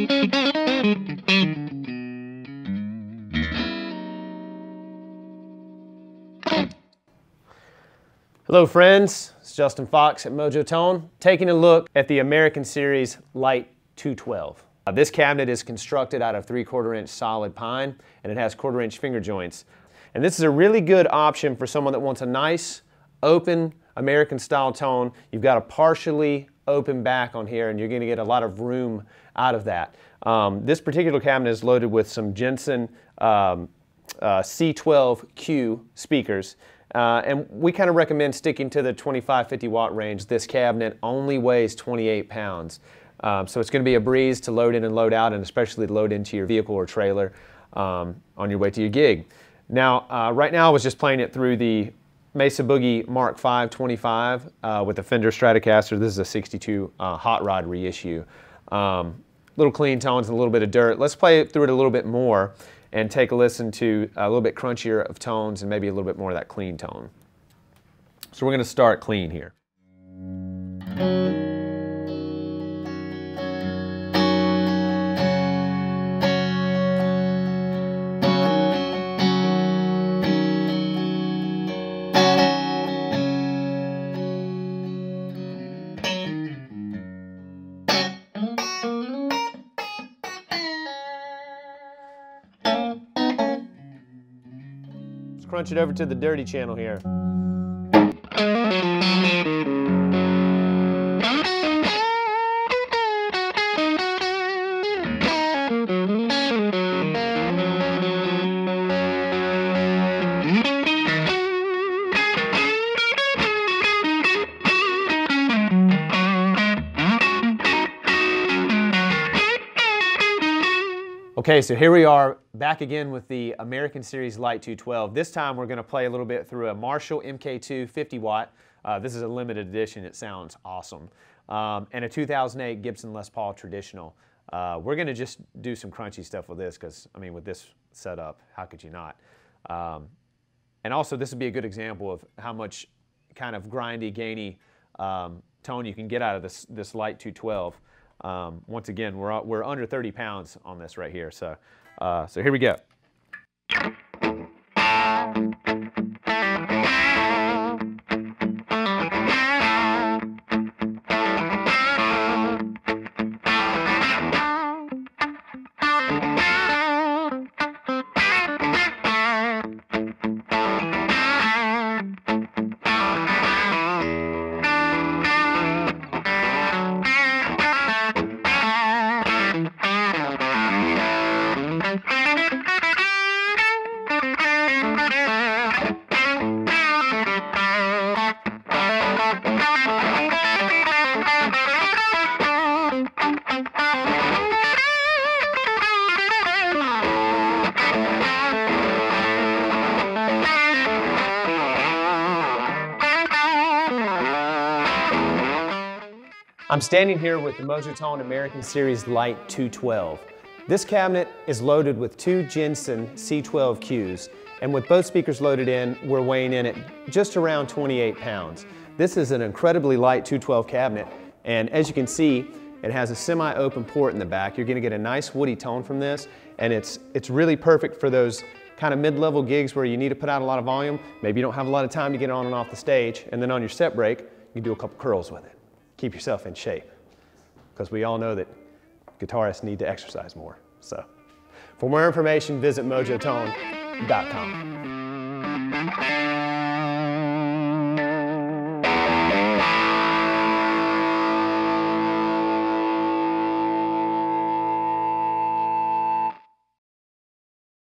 Hello friends, it's Justin Fox at Mojotone, taking a look at the American Series Lite 212. Uh, this cabinet is constructed out of 3 quarter inch solid pine and it has quarter inch finger joints. And this is a really good option for someone that wants a nice, open, American style tone. You've got a partially open back on here and you're going to get a lot of room out of that. Um, this particular cabinet is loaded with some Jensen um, uh, C12Q speakers uh, and we kind of recommend sticking to the 25, 50 watt range. This cabinet only weighs 28 pounds. Um, so it's going to be a breeze to load in and load out, and especially load into your vehicle or trailer um, on your way to your gig. Now, uh, right now I was just playing it through the Mesa Boogie Mark V 25 uh, with a Fender Stratocaster. This is a 62 uh, hot rod reissue. Um, little clean tones and a little bit of dirt. Let's play through it a little bit more and take a listen to a little bit crunchier of tones and maybe a little bit more of that clean tone. So we're going to start clean here. Crunch it over to the dirty channel here. Okay, so here we are back again with the American Series Lite 212. This time we're going to play a little bit through a Marshall MK2 50 watt. Uh, this is a limited edition. It sounds awesome. Um, and a 2008 Gibson Les Paul Traditional. Uh, we're going to just do some crunchy stuff with this because, I mean, with this setup, how could you not? Um, and also, this would be a good example of how much kind of grindy, gainy um, tone you can get out of this, this Lite 212. Um, once again, we're, we're under 30 pounds on this right here. So, uh, so here we go. I'm standing here with the Mojotone American Series Lite 212. This cabinet is loaded with two Jensen C12Qs, and with both speakers loaded in, we're weighing in at just around 28 pounds. This is an incredibly light 212 cabinet, and as you can see, it has a semi-open port in the back. You're gonna get a nice woody tone from this, and it's, it's really perfect for those kind of mid-level gigs where you need to put out a lot of volume. Maybe you don't have a lot of time to get on and off the stage, and then on your set break, you do a couple curls with it keep yourself in shape. Because we all know that guitarists need to exercise more. So, for more information, visit mojotone.com.